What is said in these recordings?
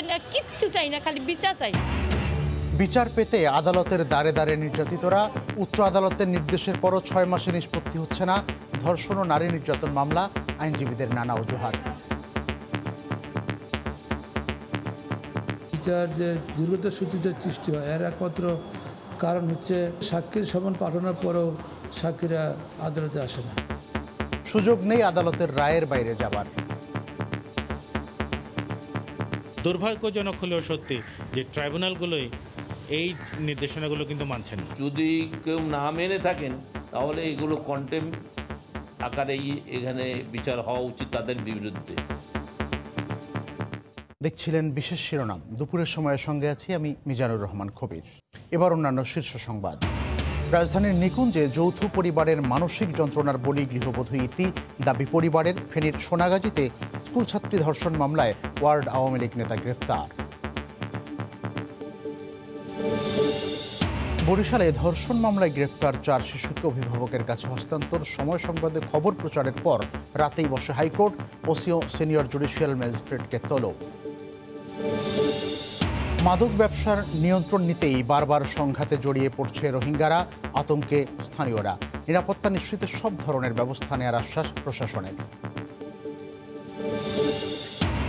চাই না কিচ্ছু চাই না খালি বিচার চাই। বিচার পেতে আদালতের দ্বারে দ্বারে নির্যাতিতরা উচ্চ আদালতের নির্দেশের পরও ছয় মাসে নিষ্পত্তি হচ্ছে না। ধর্ষণ ও নারী নির্যাতন মামলা আইনজীবীদের নানা অজুহাত। বিচার যে দীর্ঘতার সূত্রিত সৃষ্টি হয় এর একমাত্র কারণ হচ্ছে সাক্ষীর সমন পাঠানোর পরেও সাক্ষীরা আদালতে আসে না। সুযোগ নেই আদালতের রায়ের বাইরে যাবার। দুর্ভাগ্যজনক হলেও সত্যি যে ট্রাইব্যুনালগুলোই এই নির্দেশনাগুলো কিন্তু মানছেন না। যদি কেউ না মেনে থাকেন তাহলে এগুলো কন্টেম আকারেই এখানে বিচার হওয়া উচিত তাদের বিরুদ্ধে। দেখছিলেন বিশেষ শিরোনাম। দুপুরের সময়ের সঙ্গে আছি আমি মিজানুর রহমান কবির এবার অন্যান্য শীর্ষ সংবাদ। রাজধানীর নিকুঞ্জে যৌথ পরিবারের মানসিক যন্ত্রণার বলি গৃহবধূ ইতি দাবি পরিবারের ফেনীর সোনাগাজীতে স্কুল ছাত্রী ধর্ষণ মামলায় ওয়ার্ড আওয়ামী লীগ নেতা গ্রেফতার বরিশালে ধর্ষণ মামলায় গ্রেফতার চার শিশুকে অভিভাবকের কাছে হস্তান্তর। সময় সংবাদে খবর প্রচারের পর রাতেই বসে হাইকোর্ট ওসিও সিনিয়র জুডিশিয়াল ম্যাজিস্ট্রেটকে তলব। মাদক ব্যবসার নিয়ন্ত্রণ নিতেই বারবার সংঘাতে জড়িয়ে পড়ছে রোহিঙ্গারা, আতঙ্কে স্থানীয়রা। নিরাপত্তা নিশ্চিতে সব ধরনের ব্যবস্থা নেওয়ার আশ্বাস প্রশাসনের।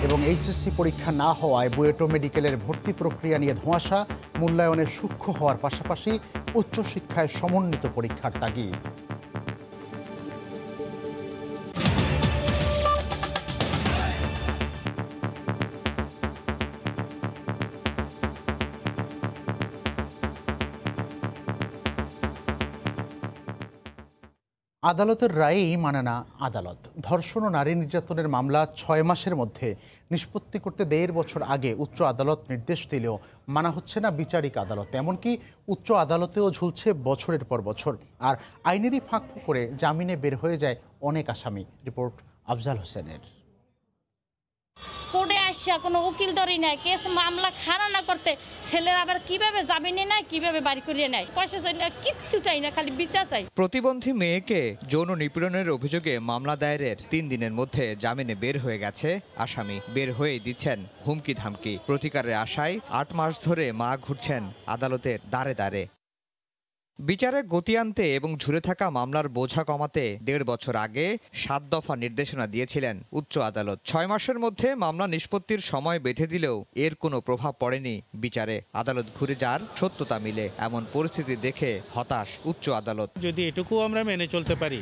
এবং এইচএসসি পরীক্ষা না হওয়ায় বুয়েটো মেডিকেলের ভর্তি প্রক্রিয়া নিয়ে ধোঁয়াশা, মূল্যায়নে সূক্ষ্ম হওয়ার পাশাপাশি উচ্চশিক্ষায় সমন্বিত পরীক্ষার তাগিদ। আদালতের রায়েই মানে না আদালত। ধর্ষণ ও নারী নির্যাতনের মামলা ছয় মাসের মধ্যে। নিষ্পত্তি করতে দেড় বছর আগে উচ্চ আদালত নির্দেশ দিলেও মানা হচ্ছে না বিচারিক আদালত। এমনকি উচ্চ আদালতেও ঝুলছে বছরের পর বছর। আর আইনেরই ফাঁক করে জামিনে বের হয়ে যায় অনেক আসামি। রিপোর্ট আফজাল হোসেনের। কোর্টে আসা কোনো উকিল ধরি নাই, কেস মামলা খাড়া না করতে ছেলেরা আবার কীভাবে জামিনে নেয় কীভাবে বাড়ি করিয়ে নেয় পয়সা চাই না, কিচ্ছু চাই না, খালি বিচার চাই। প্রতিবন্ধী মেয়েকে যৌন নিপীড়নের অভিযোগে মামলা দায়েরের তিন দিনের মধ্যে জামিনে বের হয়ে গেছে আসামি। বের হয়েই দিচ্ছেন হুমকি ধামকি প্রতিকারের আশায় আট মাস ধরে মা ঘুরছেন আদালতের দ্বারে দ্বারে। বিচারে গতি আনতে এবং ঝুলে থাকা মামলার বোঝা কমাতে দেড় বছর আগে সাত দফা নির্দেশনা দিয়েছিলেন উচ্চ আদালত। ছয় মাসের মধ্যে মামলা নিষ্পত্তির সময় বেঁধে দিলেও এর কোনো প্রভাব পড়েনি বিচারে। আদালত ঘুরে যার সত্যতা মিলে এমন পরিস্থিতি দেখে হতাশ উচ্চ আদালত। যদি এটুকু আমরা মেনে চলতে পারি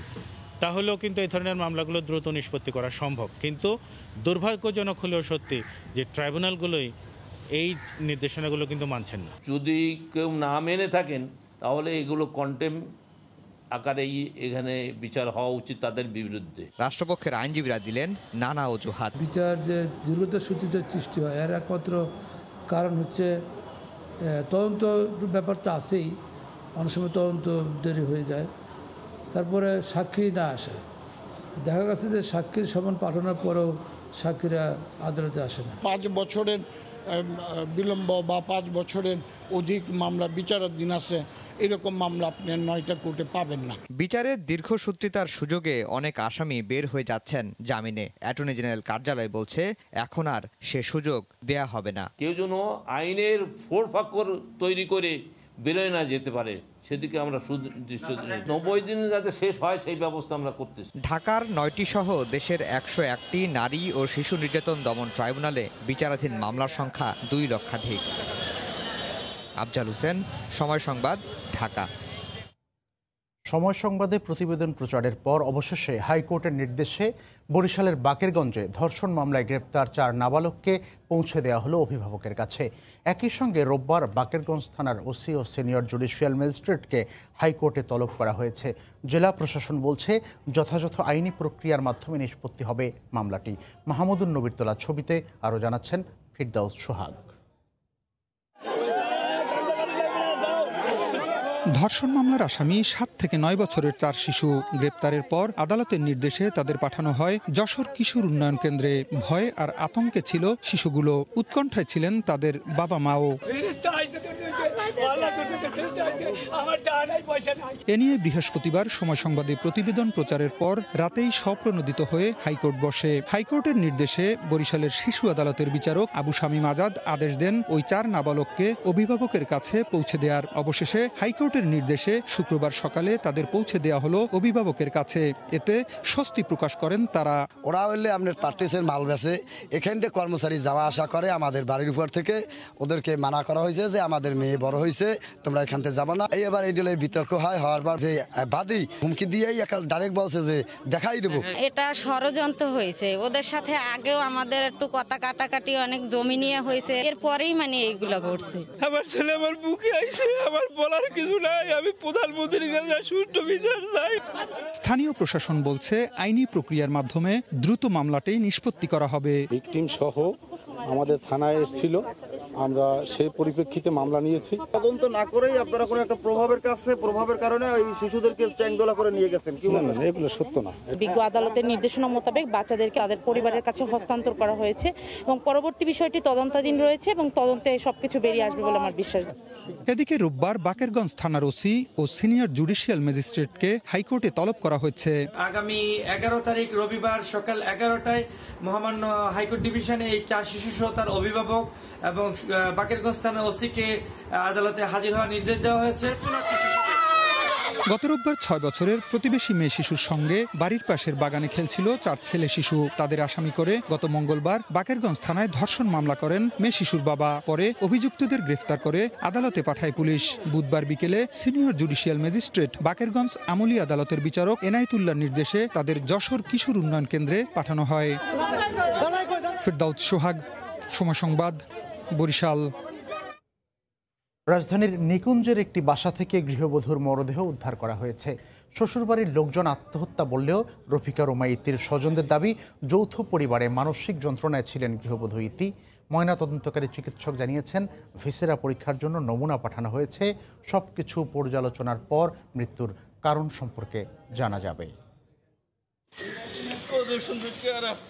তাহলেও কিন্তু এই ধরনের মামলাগুলো দ্রুত নিষ্পত্তি করা সম্ভব। কিন্তু দুর্ভাগ্যজনক হলেও সত্যি যে ট্রাইব্যুনালগুলোই এই নির্দেশনাগুলো কিন্তু মানছেন না। যদি কেউ না মেনে থাকেন তাহলে এগুলো কন্টেম আকারেই এখানে বিচার হওয়া উচিত তাদের বিরুদ্ধে। রাষ্ট্রপক্ষের আইনজীবীরা দিলেন নানা অজুহাত। বিচার যে দীর্ঘতার সূত্রিত সৃষ্টি হয় এর একমাত্র কারণ হচ্ছে তদন্ত ব্যাপার তো আছেই অনেক সময় তদন্ত দেরি হয়ে যায় তারপরে সাক্ষী না আসে। দেখা গেছে যে সাক্ষীর সমান পাঠানোর পরেও সাক্ষীরা আদালতে আসে না। পাঁচ বছরের বিলম্ব বা পাঁচ বছরের অধিক মামলা বিচারাধীন আছে এরকম মামলা আপনি নয়টা কোর্টে পাবেন না। বিচারের দীর্ঘসূত্রিতার সুযোগে অনেক আসামি বের হয়ে যাচ্ছেন জামিনে। অ্যাটর্নি জেনারেল কার্যালয় বলছে এখন আর সে সুযোগ দেয়া হবে না। কেউ যেন আইনের ফোর ফাক্কর তৈরি করে বেরোয় না যেতে পারে সেদিকে আমরা নব্বই দিনে যাতে শেষ হয় সেই ব্যবস্থা আমরা করতেছি। ঢাকার নয়টি সহ দেশের একশো একটি নারী ও শিশু নির্যাতন দমন ট্রাইব্যুনালে বিচারাধীন মামলার সংখ্যা দুই লক্ষাধিক। আফজাল হোসেন, সময় সংবাদ, ঢাকা। সময় সংবাদে প্রতিবেদন প্রচারের পর অবশেষে হাইকোর্টের নির্দেশে বরিশালের বাকেরগঞ্জে ধর্ষণ মামলায় গ্রেপ্তার চার নাবালককে পৌঁছে দেওয়া হলো অভিভাবকের কাছে। একই সঙ্গে রোববার বাকেরগঞ্জ থানার ওসি ও সিনিয়র জুডিশিয়াল ম্যাজিস্ট্রেটকে হাইকোর্টে তলব করা হয়েছে। জেলা প্রশাসন বলছে, যথাযথ আইনি প্রক্রিয়ার মাধ্যমে নিষ্পত্তি হবে মামলাটি। মাহমুদুল নবীর তোলা ছবিতে আরও জানাচ্ছেন ফিরদাউস সোহাগ। ধর্ষণ মামলার আসামি সাত থেকে নয় বছরের চার শিশু গ্রেপ্তারের পর আদালতের নির্দেশে তাদের পাঠানো হয় যশোর কিশোর উন্নয়ন কেন্দ্রে। ভয় আর আতঙ্কে ছিল শিশুগুলো। উৎকণ্ঠায় ছিলেন তাদের বাবা মাও। এ নিয়ে বৃহস্পতিবার সময় সংবাদে প্রতিবেদন প্রচারের পর রাতেই স্বপ্রণোদিত হয়ে হাইকোর্ট বসে। হাইকোর্টের নির্দেশে বরিশালের শিশু আদালতের বিচারক আবু শামীম আজাদ আদেশ দেন ওই চার নাবালককে অভিভাবকের কাছে পৌঁছে দেওয়ার। অবশেষে হাইকোর্টের নির্দেশে শুক্রবার সকালে তাদের পৌঁছে দেওয়া হলো অভিভাবকের কাছে। এতে স্বস্তি প্রকাশ করেন তারা। ওরা হইলে আপনার পার্টিসের মাল বেছে এখান থেকে কর্মচারী যাওয়া আসা করে আমাদের বাড়ির উপর থেকে। ওদেরকে মানা করা হয়েছে যে আমাদের মেয়ে বড় হয়েছে তোমরা এখান থেকে যাব না। এবার এই ডিলে বিতর্ক হয় হওয়ার পর যে বাদী হুমকি দিয়েই একটা ডাইরেক্ট বলছে যে দেখাই দেবো। এটা ষড়যন্ত্র হয়েছে। ওদের সাথে আগেও আমাদের একটু কথা কাটাকাটি অনেক জমি নিয়ে হয়েছে। এরপরেই মানে এইগুলো ঘটছে। আমার ছেলে আমার বুকে আইছে আমার বলার কিছু নাই আমি প্রধানমন্ত্রীর কাছে সুষ্ঠু বিচার চাই। স্থানীয় প্রশাসন বলছে আইনি প্রক্রিয়ার মাধ্যমে দ্রুত মামলাটি নিষ্পত্তি করা হবে। ভিকটিম সহ আমাদের থানায় এসেছিল। আমরা সেই পরিপ্রেক্ষিতে মামলা নিয়েছি। তদন্ত না করেই আপনারা কোনো একটা প্রভাবের কাছে প্রভাবের কারণে ওই শিশুদেরকে চ্যাংদোলা করে নিয়ে গেছেন কি না না এগুলো সত্য না। বিজ্ঞ আদালতের নির্দেশনা মোতাবেক বাচ্চাদেরকে তাদের পরিবারের কাছে হস্তান্তর করা হয়েছে এবং পরবর্তী বিষয়টি তদন্তাধীন রয়েছে এবং তদন্তে সবকিছু বেরিয়ে আসবে বলে আমার বিশ্বাস। এদিকে রোববার বাকেরগঞ্জ থানার ওসি ও সিনিয়র জুডিশিয়াল ম্যাজিস্ট্রেটকে হাইকোর্টে তলব করা হয়েছে। আগামী এগারো তারিখ রবিবার সকাল এগারোটায় মহামান্য হাইকোর্ট ডিভিশনে এই চার শিশু সহ তার অভিভাবক এবং বাকেরগঞ্জ থানার ওসিকে আদালতে হাজির হওয়ার নির্দেশ দেওয়া হয়েছে। গত রোববার ছয় বছরের প্রতিবেশী মেয়ে শিশুর সঙ্গে বাড়ির পাশের বাগানে খেলছিল চার ছেলে শিশু। তাদের আসামি করে গত মঙ্গলবার বাকেরগঞ্জ থানায় ধর্ষণ মামলা করেন মেয়ে শিশুর বাবা। পরে অভিযুক্তদের গ্রেফতার করে আদালতে পাঠায় পুলিশ। বুধবার বিকেলে সিনিয়র জুডিশিয়াল ম্যাজিস্ট্রেট বাকেরগঞ্জ আমলি আদালতের বিচারক এনায়েতুল্লার নির্দেশে তাদের যশোর কিশোর উন্নয়ন কেন্দ্রে পাঠানো হয়। ফিরদাউদ সোহাগ, সময় সংবাদ। বরিশাল। রাজধানীর নিকুঞ্জের একটি বাসা থেকে গৃহবধূর মরদেহ উদ্ধার করা হয়েছে। শ্বশুরবাড়ির লোকজন আত্মহত্যা বললেও রফিকা রোমা ইতির স্বজনদের দাবি, যৌথ পরিবারে মানসিক যন্ত্রণায় ছিলেন গৃহবধূ ইতি। ময়নাতদন্তকারী চিকিৎসক জানিয়েছেন, ভিসেরা পরীক্ষার জন্য নমুনা পাঠানো হয়েছে। সব কিছু পর্যালোচনার পর মৃত্যুর কারণ সম্পর্কে জানা যাবে।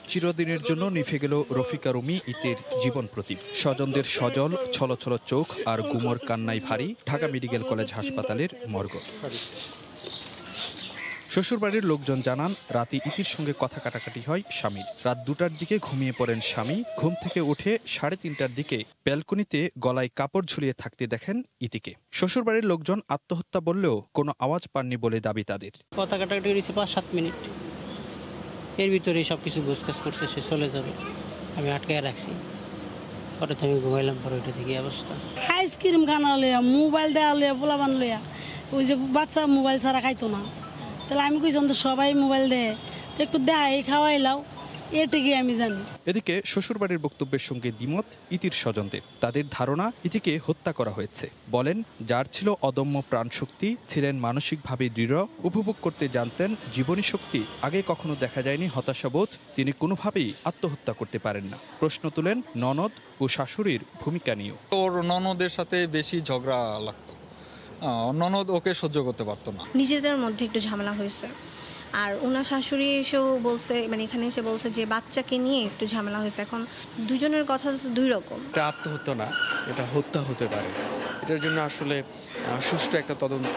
চিরদিনের জন্য নিভে গেল রফিকা রুমি ইতের জীবন প্রতীক। স্বজনদের সজল ছলছল চোখ আর গুমর কান্নাই ভারী ঢাকা মেডিকেল কলেজ হাসপাতালের মর্গ। শ্বশুরবাড়ির লোকজন জানান, রাতে ইতির সঙ্গে কথা কাটাকাটি হয় স্বামীর। রাত দুটার দিকে ঘুমিয়ে পড়েন স্বামী। ঘুম থেকে উঠে সাড়ে তিনটার দিকে ব্যালকনিতে গলায় কাপড় ঝুলিয়ে থাকতে দেখেন ইতিকে। শ্বশুরবাড়ির লোকজন আত্মহত্যা বললেও কোনো আওয়াজ পাননি বলে দাবি তাদের। কথা কাটাকাটি সাত মিনিট। এর ভিতরে সব কিছু গোছকাজ করছে, সে চলে যাবে। আমি আটকায় রাখছি। পরে তো আমি ঘুমাইলাম, পরে ওইটা দেখি অবস্থা। আইসক্রিম খানা লইয়া, মোবাইল দেওয়া লইয়া পোলাবান লইয়া, ওই যে বাচ্চা মোবাইল ছাড়া খাইতো না। তাহলে আমি কইছিলাম তো সবাই মোবাইল দেয়। তো একটু দেয় খাওয়াইলাও এটুকুই আমি জানি। এদিকে শ্বশুরবাড়ির বক্তব্যের সঙ্গে দ্বিমত ইতির স্বজনদের। তাদের ধারণা ইতিকে হত্যা করা হয়েছে। বলেন যার ছিল অদম্য প্রাণশক্তি ছিলেন মানসিকভাবে দৃঢ় উপভোগ করতে জানতেন জীবনী শক্তি আগে কখনো দেখা যায়নি হতাশাবোধ তিনি কোনোভাবেই আত্মহত্যা করতে পারেন না। প্রশ্ন তুলেন ননদ ও শাশুড়ির ভূমিকা নিয়েও। ওর ননদের সাথে বেশি ঝগড়া লাগতো। ননদ ওকে সহ্য করতে পারতো না। নিজেদের মধ্যে একটু ঝামেলা হয়েছে। আর ওনার শাশুড়ি এসেও বলছে মানে এখানে এসে বলছে যে বাচ্চাকে নিয়ে একটু ঝামেলা হয়েছে। এখন দুজনের কথা তো দুই রকম। এটা আত্মহত্যা না এটা হত্যা হতে পারে। এটার জন্য আসলে সুষ্ঠু একটা তদন্ত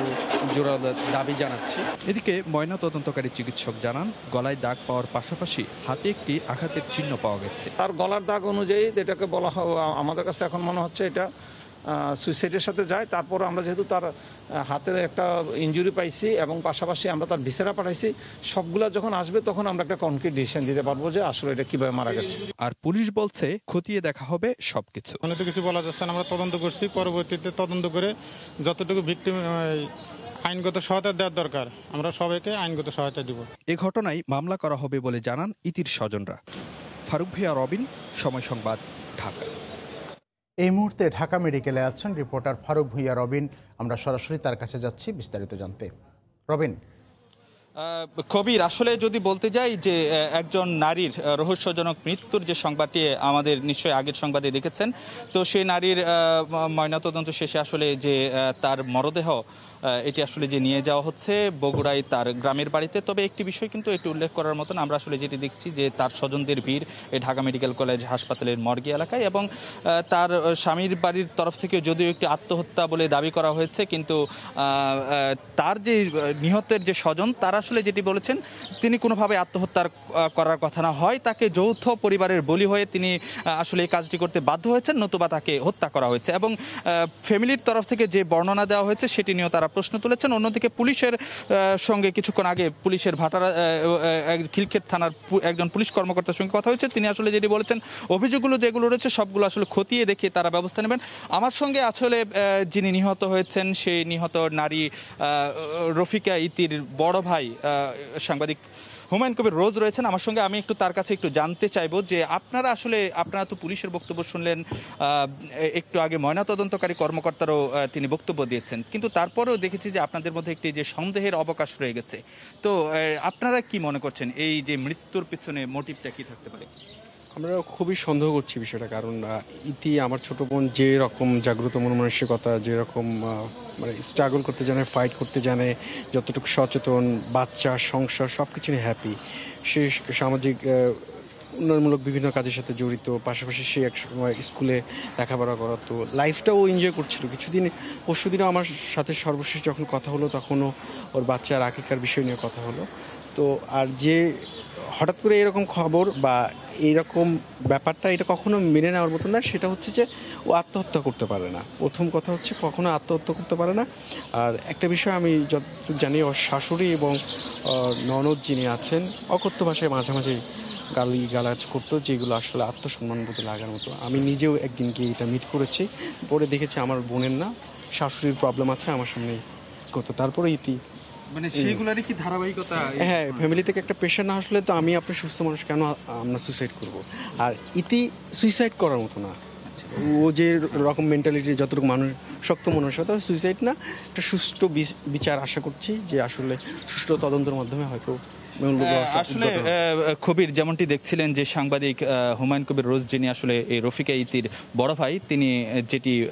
জোরালো দাবি জানাচ্ছি। এদিকে ময়না তদন্তকারী চিকিৎসক জানান গলায় দাগ পাওয়ার পাশাপাশি হাতে একটি আঘাতের চিহ্ন পাওয়া গেছে। তার গলার দাগ অনুযায়ী এটাকে বলা হয় আমাদের কাছে এখন মনে হচ্ছে এটা সুইসাইডের সাথে যায়। তারপর আমরা যেহেতু তার হাতের একটা ইনজুরি পাইছি এবং পাশাপাশি আমরা তার ভিসেরা পাঠাইছি সবগুলা যখন আসবে তখন আমরা একটা কনক্রিট ডিসিশন দিতে পারব যে আসলে এটা কীভাবে মারা গেছে। আর পুলিশ বলছে খতিয়ে দেখা হবে সবকিছু। অনেক তো কিছু বলা যাচ্ছে না আমরা তদন্ত করছি পরবর্তীতে তদন্ত করে যতটুকু ভিক্টিম আইনগত সহায়তা দেওয়ার দরকার আমরা সবাইকে আইনগত সহায়তা দিব। এ ঘটনায় মামলা করা হবে বলে জানান ইতির স্বজনরা। ফারুক ভিয়া রবিন সময় সংবাদ ঢাকা। এই মুহূর্তে ঢাকা মেডিকেলে আছেন রিপোর্টার ফারুক ভুইয়া। রবিন, আমরা সরাসরি তার কাছে যাচ্ছি বিস্তারিত জানতে। রবিন। কবির, আসলে যদি বলতে যাই যে একজন নারীর রহস্যজনক মৃত্যুর যে সংবাদটি আমাদের নিশ্চয়ই আগের সংবাদে দেখেছেন, তো সেই নারীর ময়নাতদন্ত শেষে আসলে যে তার মরদেহ এটি আসলে যে নিয়ে যাওয়া হচ্ছে বগুড়ায় তার গ্রামের বাড়িতে। তবে একটি বিষয় কিন্তু এটি উল্লেখ করার মতন আমরা আসলে যেটি দেখছি যে তার স্বজনদের ভিড় এই ঢাকা মেডিকেল কলেজ হাসপাতালের মর্গি এলাকায় এবং তার স্বামীর বাড়ির তরফ থেকে যদিও একটি আত্মহত্যা বলে দাবি করা হয়েছে, কিন্তু তার যে, নিহতের যে স্বজন, তারা আসলে যেটি বলেছেন, তিনি কোনোভাবে আত্মহত্যার করার কথা না। হয় তাকে যৌথ পরিবারের বলি হয়ে তিনি আসলে এই কাজটি করতে বাধ্য হয়েছেন, নতুবা তাকে হত্যা করা হয়েছে এবং ফ্যামিলির তরফ থেকে যে বর্ণনা দেওয়া হয়েছে, সেটি নিয়েও তারা প্রশ্ন তুলেছেন। অন্যদিকে পুলিশের সঙ্গে কিছুক্ষণ আগে পুলিশের ভাটারা খিলক্ষেত থানার একজন পুলিশ কর্মকর্তার সঙ্গে কথা হয়েছে। তিনি আসলে যেটি বলেছেন, অভিযোগগুলো যেগুলো রয়েছে, সবগুলো আসলে খতিয়ে দেখে তারা ব্যবস্থা নেবেন। আমার সঙ্গে আসলে যিনি নিহত হয়েছেন, সেই নিহত নারী রফিকা ইতির বড় ভাই সাংবাদিক হুমায়ুন কবির রোজ রয়েছেন। আমার সঙ্গে আমি একটু তার কাছে একটু জানতে চাইব যে আপনারা আসলে, আপনারা তো পুলিশের বক্তব্য শুনলেন একটু আগে ময়নাতদন্তকারী কর্মকর্তারও তিনি বক্তব্য দিয়েছেন। কিন্তু তারপরেও দেখেছি যে আপনাদের মধ্যে একটি যে সন্দেহের অবকাশ রয়ে গেছে। তো আপনারা কি মনে করছেন? এই যে মৃত্যুর পিছনে মোটিভটা কি থাকতে পারে? আমরা খুবই সন্দেহ করছি বিষয়টা, কারণ ইতি আমার ছোট বোন যে রকম জাগ্রত মন মানসিকতা যেরকম মানে স্ট্রাগল করতে জানে ফাইট করতে জানে, যতটুকু সচেতন, বাচ্চা, সংসার সব কিছু নিয়ে হ্যাপি সে সামাজিক উন্নয়নমূলক বিভিন্ন কাজের সাথে জড়িত, পাশাপাশি সে এক সময় স্কুলে লেখাপড়া করাতো। লাইফটাও এনজয় করছিল। কিছুদিন পরশু দিনও আমার সাথে সর্বশেষ যখন কথা হলো, তখনও ওর বাচ্চার আকিকার বিষয় নিয়ে কথা হলো। তো, আর যে হঠাৎ করে এরকম খবর বা এইরকম ব্যাপারটা এটা কখনো মেনে নেওয়ার মতো না, সেটা হচ্ছে যে ও আত্মহত্যা করতে পারে না। প্রথম কথা হচ্ছে কখনো আত্মহত্যা করতে পারে না। আর একটা বিষয় আমি যতটুকু জানি, ওর শাশুড়ি এবং ননদ যিনি আছেন, অকথ্য ভাষায় মাঝে মাঝে গালি গালাজ করতো, যেগুলো আসলে আত্মসম্মান বোধে লাগার মতো। আমি নিজেও একদিন গিয়ে এটা মিট করেছি। পরে দেখেছি আমার বোনের না, শাশুড়ির প্রবলেম আছে, আমার সামনে করতো। তারপরে ইতি মানে সেইগুলারই কি ধারাবাহিকতা? হ্যাঁ ফ্যামিলি থেকে একটা প্রেশার না আসলে তো আমি আপনার সুস্থ মানুষ কেন আমরা সুইসাইড করব? আর ইতি সুইসাইড করার মতো না। ও যে রকম মেন্টালিটি যতটুকু মানুষ শক্ত মানুষ হয় সুইসাইড না একটা সুষ্ঠু বিচ- বিচার আশা করছি যে আসলে সুষ্ঠু তদন্তের মাধ্যমে হয়তো আসলে কবির যেমনটি দেখছিলেন যে সাংবাদিক হুমায়ুন কবির রোজ যিনি আসলে এই রফিকা ইতির বড় ভাই তিনি যেটি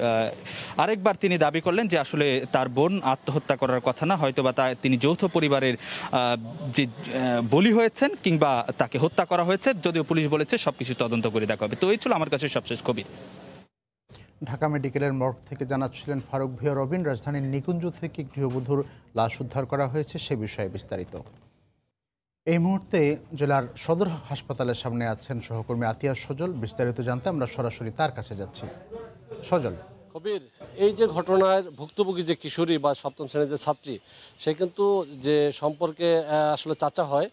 আরেকবার তিনি দাবি করলেন যে আসলে তার বোন আত্মহত্যা করার কথা না হয়তো বা তা- তিনি যৌথ পরিবারের যে বলি হয়েছেন কিংবা তাকে হত্যা করা হয়েছে যদিও পুলিশ বলেছে সবকিছু তদন্ত করে দেখা হবে। তো এই ছিল আমার কাছে সবশেষ কবির। ঢাকা মেডিকেলের মর্গ থেকে জানাচ্ছিলেন ফারুক ভিয়া রবিন রাজধানীর নিকুঞ্জ থেকে গৃহবধূর লাশ উদ্ধার করা হয়েছে সে বিষয়ে বিস্তারিত। এই মুহূর্তে জেলার সদর হাসপাতালের সামনে আছেন সহকর্মী আতিয়া সজল। বিস্তারিত জানতে আমরা সরাসরি তার কাছে যাচ্ছি। সজল। কবির, এই যে ঘটনার ভুক্তভোগী যে কিশোরী বা সপ্তম শ্রেণির যে ছাত্রী, সে কিন্তু যে সম্পর্কে আসলে চাচা হয়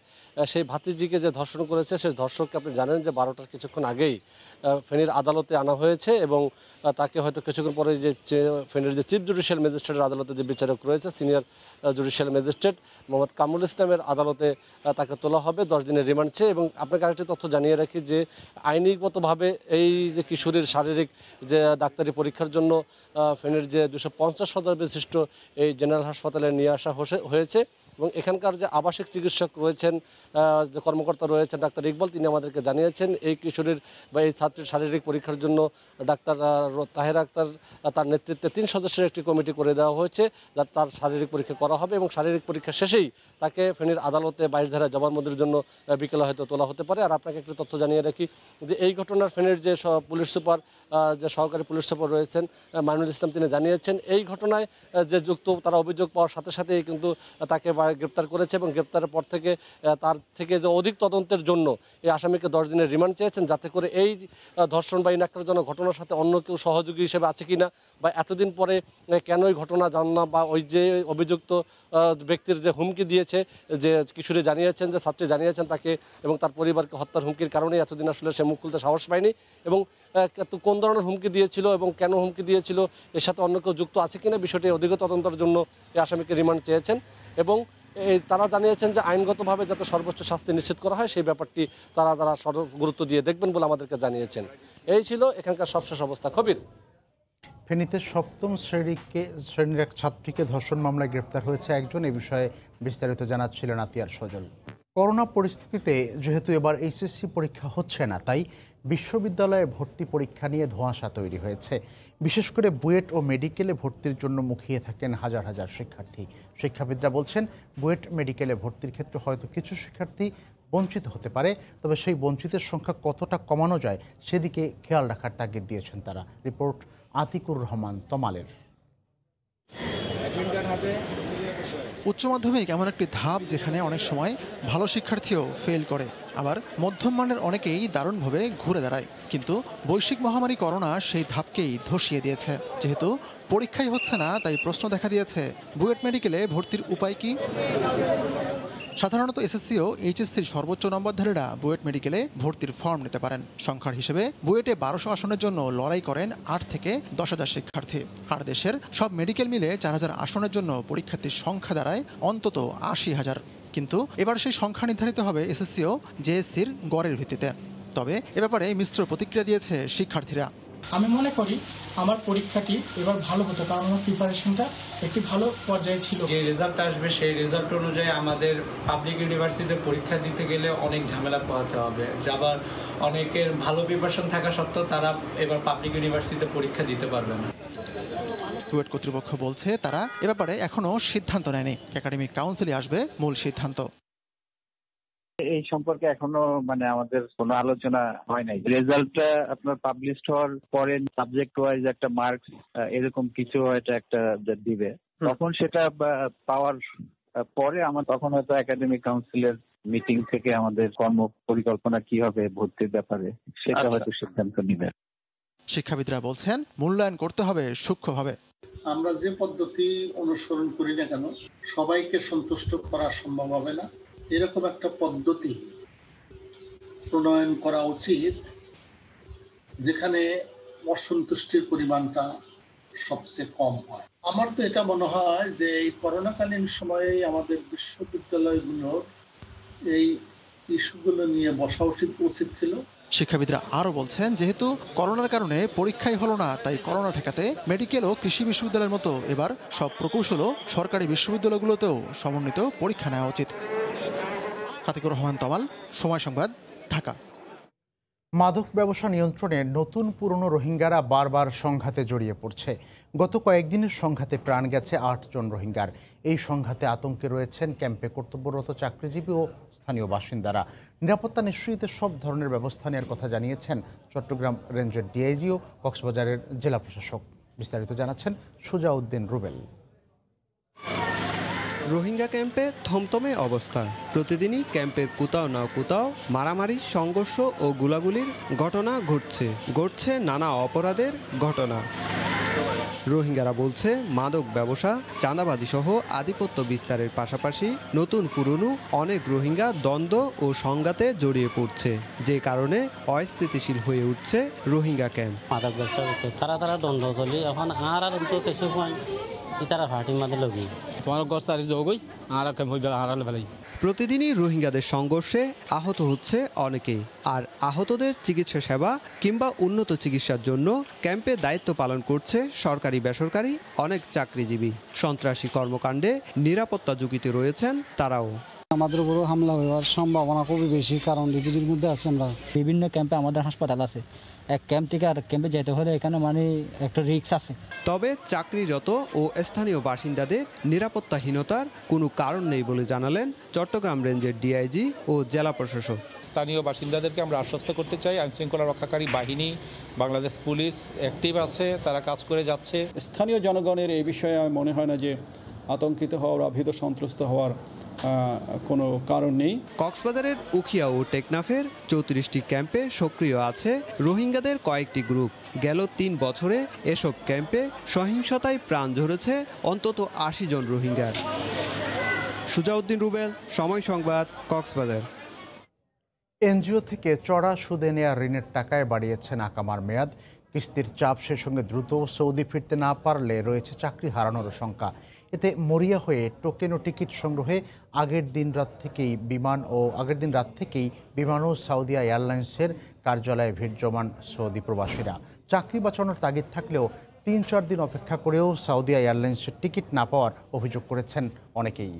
সেই ভাতিজিকে যে ধর্ষণ করেছে, সেই ধর্ষককে আপনি জানেন যে বারোটার কিছুক্ষণ আগেই ফেনীর আদালতে আনা হয়েছে এবং তাকে হয়তো কিছুক্ষণ পরে যে ফেনীর যে চিফ জুডিশিয়াল ম্যাজিস্ট্রেটের আদালতে যে বিচারক রয়েছে, senior judicial magistrate Mohammad Kamrul ইসলামের আদালতে তাকে তোলা হবে, দশ দিনের রিমান্ড চেয়ে এবং আপনাকে আরেকটি তথ্য জানিয়ে রাখি যে আইনিগতভাবে এই যে কিশোরীর শারীরিক যে ডাক্তারি পরীক্ষার জন্য ফেনীর যে দুশো পঞ্চাশ হাজার বিশিষ্ট এই জেনারেল হাসপাতালে নিয়ে আসা হয়েছে। এবং এখানকার যে আবাসিক চিকিৎসক রয়েছেন যে কর্মকর্তা রয়েছেন, ডাক্তার ইকবাল, তিনি আমাদেরকে জানিয়েছেন এই কিশোরীর বা এই ছাত্রীর শারীরিক পরীক্ষার জন্য ডাক্তার তাহের আক্তার তার নেতৃত্বে তিন সদস্যের একটি কমিটি করে দেওয়া হয়েছে যার তার শারীরিক পরীক্ষা করা হবে এবং শারীরিক পরীক্ষা শেষেই তাকে ফেনীর আদালতে বাইশ ধারায় জবানবন্দির জন্য বিকেলে হয়তো তোলা হতে পারে। আর আপনাকে একটি তথ্য জানিয়ে রাখি যে এই ঘটনার ফেনীর যে পুলিশ সুপার যে সহকারী পুলিশ সুপার রয়েছেন মাইনুল ইসলাম, তিনি জানিয়েছেন, এই ঘটনায় যে যুক্ত, তারা অভিযোগ পাওয়ার সাথে সাথেই কিন্তু তাকে গ্রেপ্তার করেছে এবং গ্রেপ্তারের পর থেকে তার থেকে যে অধিক তদন্তের জন্য এই আসামিকে দশ দিনের রিমান্ড চেয়েছেন, যাতে করে এই ধর্ষণ বা ইনাক্কারজনক ঘটনার সাথে অন্য কেউ সহযোগী হিসেবে আছে কিনা বা এতদিন পরে কেন এই ঘটনা জান না বা ওই যে অভিযুক্ত ব্যক্তির যে হুমকি দিয়েছে, যে কিশোরী জানিয়েছেন, যে ছাত্রী জানিয়েছেন তাকে এবং তার পরিবারকে হত্যার হুমকির কারণে এতদিন আসলে সে মুখ খুলতে সাহস পায়নি এবং কোন ধরনের হুমকি দিয়েছিল এবং কেন হুমকি দিয়েছিল, এর সাথে অন্য কেউ যুক্ত আছে কিনা বিষয়টি অধিক তদন্তের জন্য এই আসামিকে রিমান্ড চেয়েছেন এবং তারা জানিয়েছেন যে আইনগতভাবে যাতে সর্বোচ্চ শাস্তি নিশ্চিত করা হয়, সেই ব্যাপারটি তারা তারা গুরুত্ব দিয়ে দেখবেন বলে আমাদেরকে জানিয়েছেন। এই ছিল এখানকার সবশেষ অবস্থা। কবির ফেনীতে সপ্তম শ্রেণীকে, শ্রেণির এক ছাত্রীকে ধর্ষণ মামলায় গ্রেফতার হয়েছে একজন, এ বিষয়ে বিস্তারিত জানাচ্ছিলেন আতিয়ার সজল। করোনা পরিস্থিতিতে যেহেতু এবার এইচএসসি পরীক্ষা হচ্ছে না, তাই বিশ্ববিদ্যালয়ে ভর্তি পরীক্ষা নিয়ে ধোঁয়াশা তৈরি হয়েছে। বিশেষ করে বুয়েট ও মেডিকেলে ভর্তির জন্য মুখিয়ে থাকেন হাজার হাজার শিক্ষার্থী। শিক্ষাবিদরা বলছেন, বুয়েট মেডিকেলে ভর্তির ক্ষেত্রে হয়তো কিছু শিক্ষার্থী বঞ্চিত হতে পারে, তবে সেই বঞ্চিতের সংখ্যা কতটা কমানো যায় সেদিকে খেয়াল রাখার তাগিদ দিয়েছেন তারা। রিপোর্ট আতিকুর রহমান, তমালের। উচ্চ মাধ্যমিক এমন একটি ধাপ যেখানে অনেক সময় ভালো শিক্ষার্থীও ফেল করে। আবার মধ্যম মানের অনেকেই দারুণভাবে ঘুরে দাঁড়ায়। কিন্তু বৈশ্বিক মহামারী করোনা সেই ধাপকেই ধসিয়ে দিয়েছে। যেহেতু পরীক্ষাই হচ্ছে না, তাই প্রশ্ন দেখা দিয়েছে, বুয়েট মেডিকেলে ভর্তির উপায় কি? সাধারণত এসএসসি ও এইচএসসির সর্বোচ্চ নম্বরধারীরা বুয়েট মেডিকেলে ভর্তির ফর্ম নিতে পারেন। সংখ্যার হিসেবে বুয়েটে বারোশো আসনের জন্য লড়াই করেন আট থেকে দশ হাজার শিক্ষার্থী। আর দেশের সব মেডিকেল মিলে চার হাজার আসনের জন্য পরীক্ষার্থীর সংখ্যা দাঁড়ায় অন্তত আশি হাজার। কিন্তু এবার সেই সংখ্যা নির্ধারিত হবে এসএসসি ও জেএসসির গড়ের ভিত্তিতে। তবে এ ব্যাপারে মিশ্র প্রতিক্রিয়া দিয়েছে শিক্ষার্থীরা। আমি মনে করি আমার পরীক্ষাটি এবার ভালো হতো কারণ আমার প্রিপারেশনটা একটি ভালো পর্যায়ে ছিল। যে রেজাল্ট আসবে সেই রেজাল্ট অনুযায়ী আমাদের পাবলিক ইউনিভার্সিটিতে পরীক্ষা দিতে গেলে অনেক ঝামেলা পোহাতে হবে। আবার অনেকের ভালো প্রিপারেশন থাকা সত্ত্বেও তারা এবার পাবলিক ইউনিভার্সিটিতে পরীক্ষা দিতে পারবে না। কুয়েট কর্তৃপক্ষ বলছে তারা এ ব্যাপারে এখনও সিদ্ধান্ত নেয়নি। একাডেমিক কাউন্সিলে আসবে মূল সিদ্ধান্ত। এই সম্পর্কে এখনও মানে আমাদের কোনো আলোচনা হয় নাই। রেজাল্টটা আপনার পাবলিশ হওয়ার পরে সাবজেক্ট ওয়াইজ একটা মার্কস এরকম কিছু হয়তো একটা দিবে। তখন সেটা পাওয়ার পরে আমার তখন হয়তো একাডেমিক কাউন্সিলের মিটিং থেকে আমাদের কর্ম পরিকল্পনা কি হবে ভর্তির ব্যাপারে সেটা আচ্ছা। হয়তো সিদ্ধান্ত নিবে। শিক্ষাবিদরা বলছেন মূল্যায়ন করতে হবে সূক্ষ্মভাবে। আমরা যে পদ্ধতি অনুসরণ করি না কেন সবাইকে সন্তুষ্ট করা সম্ভব হবে না। এরকম একটা পদ্ধতি প্রণয়ন করা উচিত যেখানে অসন্তুষ্টির পরিমাণটা সবচেয়ে কম হয়। আমার তো এটা মনে হয় যে এই করোনাকালীন সময়ে আমাদের বিশ্ববিদ্যালয়গুলোর এই ইস্যুগুলো নিয়ে বসা উচিত উচিত ছিল। শিক্ষাবিদরা আরও বলছেন, যেহেতু করোনার কারণে পরীক্ষাই হলো না, তাই করোনা ঠেকাতে মেডিকেল ও কৃষি বিশ্ববিদ্যালয়ের মতো এবার সব প্রকৌশলও সরকারি বিশ্ববিদ্যালয়গুলোতেও সমন্বিত পরীক্ষা নেওয়া উচিত। হাতিকুর রহমান তমাল সময় সংবাদ, ঢাকা। মাদক ব্যবসা নিয়ন্ত্রণে নতুন পুরনো রোহিঙ্গারা বারবার সংঘাতে জড়িয়ে পড়ছে। গত কয়েকদিনের সংঘাতে প্রাণ গেছে আটজন রোহিঙ্গার। এই সংঘাতে আতঙ্কে রয়েছেন ক্যাম্পে কর্তব্যরত চাকরিজীবী ও স্থানীয় বাসিন্দারা। নিরাপত্তা নিশ্চিতে সব ধরনের ব্যবস্থা নেওয়ার কথা জানিয়েছেন চট্টগ্রাম রেঞ্জের ডিআইজি ও কক্সবাজারের জেলা প্রশাসক। বিস্তারিত জানাচ্ছেন সুজাউদ্দিন রুবেল। রোহিঙ্গা ক্যাম্পে থমথমে অবস্থা। প্রতিদিনই ক্যাম্পের কোথাও না কোথাও মারামারি, সংঘর্ষ ও গুলাগুলির ঘটনা ঘটছে। ঘটছে নানা অপরাধের ঘটনা। রোহিঙ্গারা বলছে, মাদক ব্যবসা চাঁদাবাজি সহ আধিপত্য বিস্তারের পাশাপাশি নতুন পুরনো অনেক রোহিঙ্গা দ্বন্দ্ব ও সংঘাতে জড়িয়ে পড়ছে। যে কারণে অস্থিতিশীল হয়ে উঠছে রোহিঙ্গা ক্যাম্প। মাদক ব্যবসা তারা তারা দ্বন্দ্ব চলি এখন আর আর কিছু ইতারা ভাটির মাঝে লগি। তোমার গছ যোগই আর কেম হইবে আর ফেলাই। প্রতিদিনই রোহিঙ্গাদের সংঘর্ষে আহত হচ্ছে অনেকেই আর আহতদের চিকিৎসা সেবা কিংবা উন্নত চিকিৎসার জন্য ক্যাম্পে দায়িত্ব পালন করছে সরকারি বেসরকারি অনেক চাকরিজীবী। সন্ত্রাসী কর্মকাণ্ডে নিরাপত্তা ঝুঁকিতে রয়েছেন তারাও। আমাদের উপরও হামলা হওয়ার সম্ভাবনা খুবই বেশি কারণ ডিপিজির মধ্যে আছি আমরা। বিভিন্ন ক্যাম্পে আমাদের হাসপাতাল আছে। এক ক্যাম্প থেকে আর ক্যাম্পে যেতে হলে এখানে মানে একটা রিক্স আছে। তবে চাকরিরত ও স্থানীয় বাসিন্দাদের নিরাপত্তাহীনতার কোনো কারণ নেই বলে জানালেন চট্টগ্রাম রেঞ্জের ডিআইজি ও জেলা প্রশাসক। স্থানীয় বাসিন্দাদেরকে আমরা আশ্বস্ত করতে চাই। আইনশৃঙ্খলা রক্ষাকারী বাহিনী বাংলাদেশ পুলিশ অ্যাক্টিভ আছে তারা কাজ করে যাচ্ছে। স্থানীয় জনগণের এই বিষয়ে আমার মনে হয় না যে আতঙ্কিত হওয়ার বা ভীত সন্ত্রস্ত হওয়ার কোনো কারণ নেই। কক্সবাজারের উখিয়া ও টেকনাফের চৌত্রিশটি ক্যাম্পে সক্রিয় আছে রোহিঙ্গাদের কয়েকটি গ্রুপ। গেল তিন বছরে এসব ক্যাম্পে সহিংসতায় প্রাণ ঝরেছে অন্তত আশি জন রোহিঙ্গার। সুজাউদ্দিন রুবেল সময় সংবাদ কক্সবাজার। এনজিও থেকে চড়া সুদে নেওয়া ঋণের টাকায় বাড়িয়েছেন আকামার মেয়াদ। কিস্তির চাপ সে সঙ্গে দ্রুত সৌদি ফিরতে না পারলে রয়েছে চাকরি হারানোর শঙ্কা। এতে মরিয়া হয়ে টোকেন ও টিকিট সংগ্রহে আগের দিন রাত থেকেই বিমান ও আগের দিন রাত থেকেই বিমান ও সাউদিয়া এয়ারলাইন্সের কার্যালয়ে ভিড় জমান সৌদি প্রবাসীরা। চাকরি বাঁচানোর তাগিদ থাকলেও তিন চার দিন অপেক্ষা করেও সাউদিয়া এয়ারলাইন্সের টিকিট না পাওয়ার অভিযোগ করেছেন অনেকেই।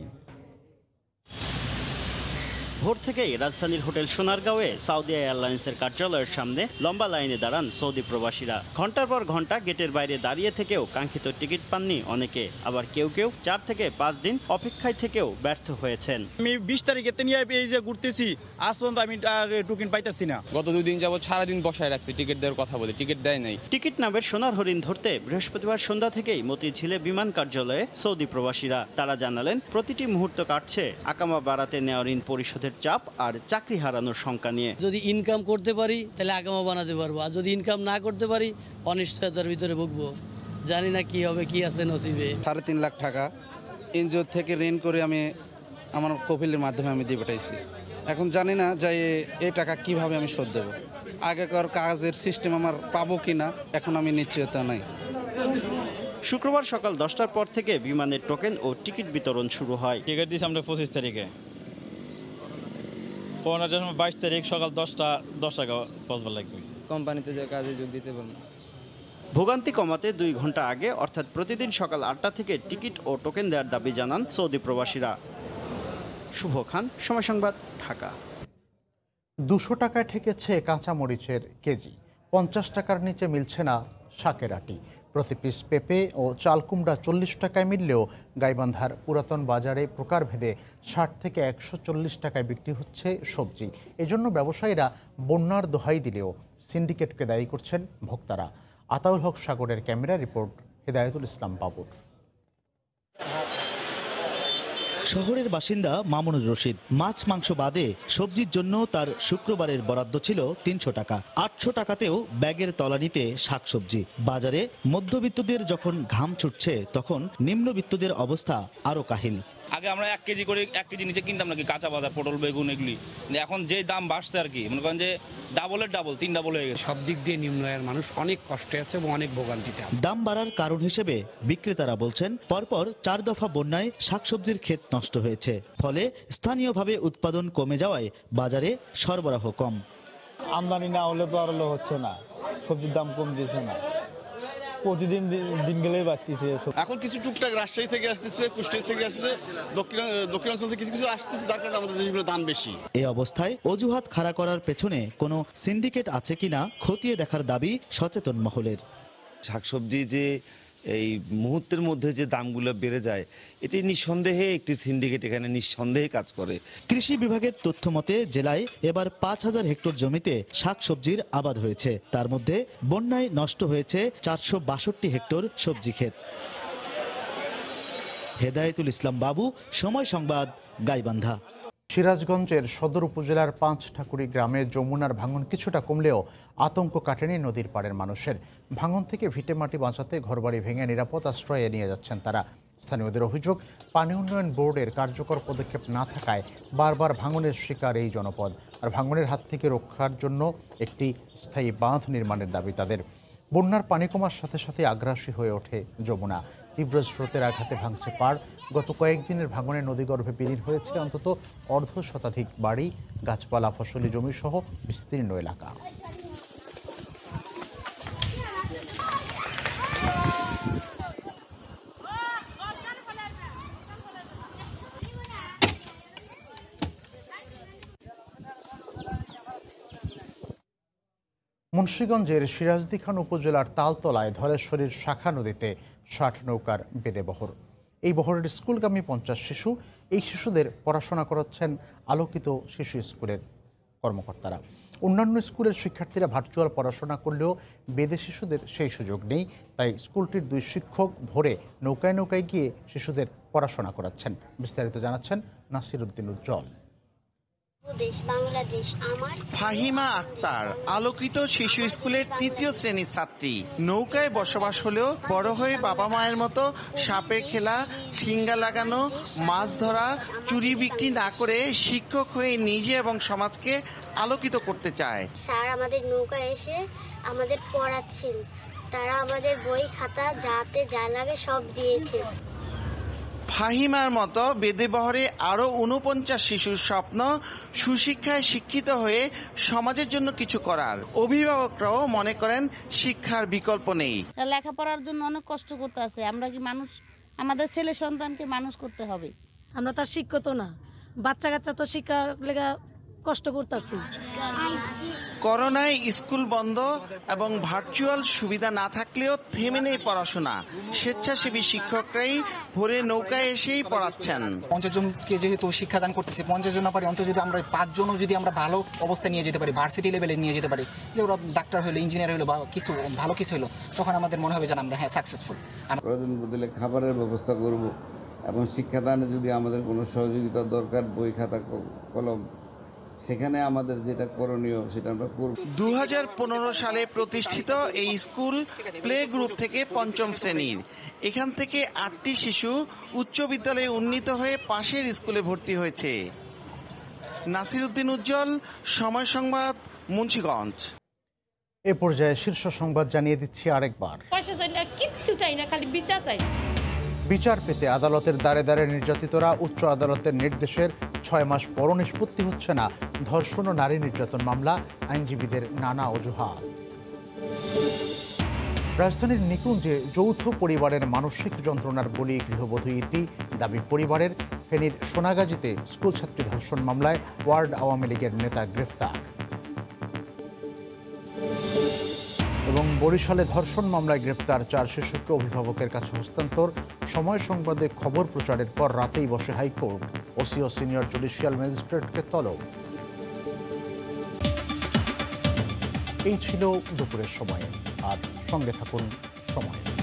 ভোর থেকেই রাজধানীর হোটেল সোনারগাঁওয়ে সাউদি এয়ারলাইন্সের কার্যালয়ের সামনে লম্বা লাইনে দাঁড়ান সৌদি প্রবাসীরা। ঘণ্টার পর ঘণ্টা গেটের বাইরে দাঁড়িয়ে থেকেও কাঙ্ক্ষিত টিকিট পাননি অনেকে। আবার কেউ কেউ চার থেকে পাঁচ দিন অপেক্ষায় থেকেও ব্যর্থ হয়েছেন। আমি বিশ তারিখে এই যে ঘুরতেছি আজ পর্যন্ত আমি আর টোকেন পাইতেছি না। গত দুই দিন যাবত সারাদিন বসায় রাখছি টিকিট দেওয়ার কথা বলে টিকিট দেয় নাই। টিকিট নামের সোনার হরিণ ধরতে বৃহস্পতিবার সন্ধ্যা থেকেই মতিঝিলে বিমান কার্যালয়ে সৌদি প্রবাসীরা। তারা জানালেন প্রতিটি মুহূর্ত কাটছে আকামা বাড়াতে নেওয়া ঋণ পরিশোধের চাপ আর চাকরি হারানোর শঙ্কা নিয়ে। যদি ইনকাম করতে পারি তাহলে আগামা বানাতে পারব। আর যদি ইনকাম না করতে পারি অনিশ্চয়তার ভিতরে ভুগবো। জানি না কি হবে কি আছে নসিবে। সাড়ে তিন লাখ টাকা এনজিও থেকে ঋণ করে আমি আমার কপিলের মাধ্যমে আমি দিয়ে পাঠাইছি। এখন জানি না যে এই টাকা কীভাবে আমি শোধ দেবো। আগেকার কাজের সিস্টেম আমার পাবো কি না এখন আমি নিশ্চয়তা নাই। শুক্রবার সকাল দশটার পর থেকে বিমানের টোকেন ও টিকিট বিতরণ শুরু হয়। টিকিট দিয়েছি আমরা পঁচিশ তারিখে। পনেরোটার সময় বাইশ তারিখ সকাল দশটা দশ টাকা লাগবে কোম্পানিতে যে কাজে যোগ দিতে পারব ভোগান্তি কমাতে দুই ঘণ্টা আগে অর্থাৎ প্রতিদিন সকাল আটটা থেকে টিকিট ও টোকেন দেওয়ার দাবি জানান সৌদি প্রবাসীরা। শুভ খান সময় সংবাদ ঢাকা। দুশো টাকায় ঠেকেছে কাঁচামরিচের কেজি। পঞ্চাশ টাকার নিচে মিলছে না শাকের আটি। প্রতি পিস পেঁপে ও চালকুমড়া চল্লিশ টাকায় মিললেও গাইবান্ধার পুরাতন বাজারে প্রকারভেদে ষাট থেকে একশো চল্লিশ টাকায় বিক্রি হচ্ছে সবজি। এজন্য ব্যবসায়ীরা বন্যার দোহাই দিলেও সিন্ডিকেটকে দায়ী করছেন ভোক্তারা। আতাউল হক সাগরের ক্যামেরা রিপোর্ট, হেদায়তুল ইসলাম বাবুর। শহরের বাসিন্দা মামুনুর রশিদ। মাছ মাংস বাদে সবজির জন্য তার শুক্রবারের বরাদ্দ ছিল তিনশো টাকা। আটশো টাকাতেও ব্যাগের তলানিতে শাকসবজি। বাজারে মধ্যবিত্তদের যখন ঘাম ছুটছে তখন নিম্নবিত্তদের অবস্থা আরও কাহিল। আগে আমরা এক কেজি করে এক কেজি নিচে কিনতাম নাকি কাঁচা বাজার পটল বেগুন এগুলি। এখন যে দাম বাড়ছে আর কি মনে করেন যে ডাবলের ডাবল তিন ডাবল হয়ে গেছে। সব দিক দিয়ে নিম্ন আয়ের মানুষ অনেক কষ্টে আছে এবং অনেক ভোগান্তিতে দাম বাড়ার কারণ হিসেবে বিক্রেতারা বলছেন পরপর চার দফা বন্যায় শাকসবজির ক্ষেত নষ্ট হয়েছে। ফলে স্থানীয়ভাবে উৎপাদন কমে যাওয়ায় বাজারে সরবরাহ কম। আমদানি না হলে তো আর হচ্ছে না। সবজির দাম কম দিয়েছে না। প্রতিদিন দিন- দিন গেলেই বাড়তিছে এখন কিছু টুকটাক রাজশাহী থেকে আসতেছে কুষ্টিয়া থেকে আসতেছে দক্ষিণ দক্ষিণাঞ্চল থেকে কিছু কিছু আসতেছে যার কারণে আমাদের দেশগুলো দাম বেশি। এই অবস্থায় অজুহাত খাড়া করার পেছনে কোনো সিন্ডিকেট আছে কিনা খতিয়ে দেখার দাবি সচেতন মহলের। শাকসবজি যে এই মুহূর্তের মধ্যে যে দামগুলো বেড়ে যায়, এটি নিঃসন্দেহে একটি সিন্ডিকেট এখানে নিঃসন্দেহে কাজ করে। কৃষি বিভাগের তথ্য মতে, জেলায় এবার পাঁচ হাজার হেক্টর জমিতে শাকসবজির আবাদ হয়েছে। তার মধ্যে বন্যায় নষ্ট হয়েছে চারশো বাষট্টি হেক্টর সবজি ক্ষেত। হেদায়েতুল ইসলাম বাবু, সময় সংবাদ, গাইবান্ধা। সিরাজগঞ্জের সদর উপজেলার পাঁচ ঠাকুরি গ্রামে যমুনার ভাঙন কিছুটা কমলেও আতঙ্ক কাটেনি নদীর পাড়ের মানুষের। ভাঙন থেকে ভিটেমাটি বাঁচাতে ঘরবাড়ি ভেঙে নিরাপদ আশ্রয়ে নিয়ে যাচ্ছেন তারা। স্থানীয়দের অভিযোগ, পানি উন্নয়ন বোর্ডের কার্যকর পদক্ষেপ না থাকায় বারবার ভাঙনের শিকার এই জনপদ আর ভাঙনের হাত থেকে রক্ষার জন্য একটি স্থায়ী বাঁধ নির্মাণের দাবি তাদের। বন্যার পানি কমার সাথে সাথে আগ্রাসী হয়ে ওঠে যমুনা। তীব্র স্রোতের আঘাতে ভাঙছে পাড় গত কয়েকদিনের ভাঙনে নদীগর্ভে বিলীন হয়েছে অন্তত অর্ধ শতাধিক বাড়ি, গাছপালা, ফসলি জমি সহ বিস্তীর্ণ এলাকা। মুন্সীগঞ্জের সিরাজদিখান উপজেলার তালতলায় ধলেশ্বরীর শাখা নদীতে ষাট নৌকার বেদে বহর এই বহরের স্কুলগামী পঞ্চাশ শিশু, এই শিশুদের পড়াশোনা করাচ্ছেন আলোকিত শিশু স্কুলের কর্মকর্তারা। অন্যান্য স্কুলের শিক্ষার্থীরা ভার্চুয়াল পড়াশোনা করলেও বেদে শিশুদের সেই সুযোগ নেই, তাই স্কুলটির দুই শিক্ষক ভোরে নৌকায় নৌকায় গিয়ে শিশুদের পড়াশোনা করাচ্ছেন। বিস্তারিত জানাচ্ছেন নাসির উদ্দিন উজ্জ্বল। ফাহিমা আক্তার আলোকিত শিশু স্কুলের তৃতীয় শ্রেণির ছাত্রী। নৌকায় বসবাস হলেও বড় হয়ে বাবা মায়ের মতো সাপে খেলা ফিঙ্গা লাগানো মাছ ধরা চুরি বিক্রি না করে শিক্ষক হয়ে নিজে এবং সমাজকে আলোকিত করতে চায়। স্যার আমাদের নৌকা এসে আমাদের পড়াচ্ছেন। তারা আমাদের বই খাতা যাতে যা লাগে সব দিয়েছে ফাহিমার মতো বেদে আরও আরও উনপঞ্চাশ শিশুর স্বপ্ন সুশিক্ষায় শিক্ষিত হয়ে সমাজের জন্য কিছু করার অভিভাবকরাও মনে করেন শিক্ষার বিকল্প নেই। লেখাপড়ার জন্য অনেক কষ্ট করতে আছে। আমরা কি মানুষ আমাদের ছেলে সন্তানকে মানুষ করতে হবে? আমরা তার শিক্ষিত না। বাচ্চা কাচ্চা তো শিক্ষা লেগা কষ্ট করতেছি। করোনায় স্কুল বন্ধ এবং ভার্চুয়াল সুবিধা না থাকলেও থেমে নেই পড়াশোনা। স্বেচ্ছাসেবী শিক্ষকরাই ভোরে নৌকায় এসেই পড়াচ্ছেন। পঞ্চাশ জনকে যেহেতু শিক্ষাদান করতেছি পঞ্চাশ জন না পারি অন্তত যদি আমরা পাঁচজনও যদি আমরা ভালো অবস্থায় নিয়ে যেতে পারি ভার্সিটি লেভেলে নিয়ে যেতে পারি যে ওরা ডাক্তার হলো ইঞ্জিনিয়ার হলো বা কিছু ভালো কিছু হলো তখন আমাদের মনে হবে যে আমরা হ্যাঁ সাকসেসফুল প্রয়োজন বদলে খাবারের ব্যবস্থা করব এবং শিক্ষাদানে যদি আমাদের কোনো সহযোগিতা দরকার বই খাতা কলম সেখানে আমাদের যেটা করণীয় সেটা আমরা করব। দু হাজার পনেরো সালে প্রতিষ্ঠিত এই স্কুল প্লে গ্রুপ থেকে পঞ্চম শ্রেণির। এখান থেকে আটটি শিশু উচ্চ বিদ্যালয়ে উন্নীত হয়ে পাশের স্কুলে ভর্তি হয়েছে। নাসির উদ্দিন উজ্জ্বল সময় সংবাদ মুন্সিগঞ্জ। এ পর্যায়ে শীর্ষ সংবাদ জানিয়ে দিচ্ছি আরেকবার। পয়সা চাই না কিচ্ছু চাই না খালি বিচার চাই। বিচার পেতে আদালতের দ্বারে দ্বারে নির্যাতিতরা উচ্চ আদালতের নির্দেশের ছয় মাস পর নিষ্পত্তি হচ্ছে না। ধর্ষণ ও নারী নির্যাতন মামলা, আইনজীবীদের নানা অজুহাত। রাজধানীর নিকুঞ্জে যৌথ পরিবারের মানসিক যন্ত্রণার বলি গৃহবধূ ইতি। দাবি, পরিবারের ফেনীর সোনাগাজীতে স্কুল ছাত্রী ধর্ষণ মামলায় ওয়ার্ড আওয়ামী লীগের নেতা গ্রেফতার। এবং বরিশালে ধর্ষণ মামলায় গ্রেপ্তার চার শিশুকে অভিভাবকের কাছে হস্তান্তর। সময় সংবাদে খবর প্রচারের পর রাতেই বসে হাইকোর্ট। ওসি ও সিনিয়র জুডিশিয়াল ম্যাজিস্ট্রেটকে তলব। এই ছিল দুপুরের সময়। আর সঙ্গে থাকুন সময়।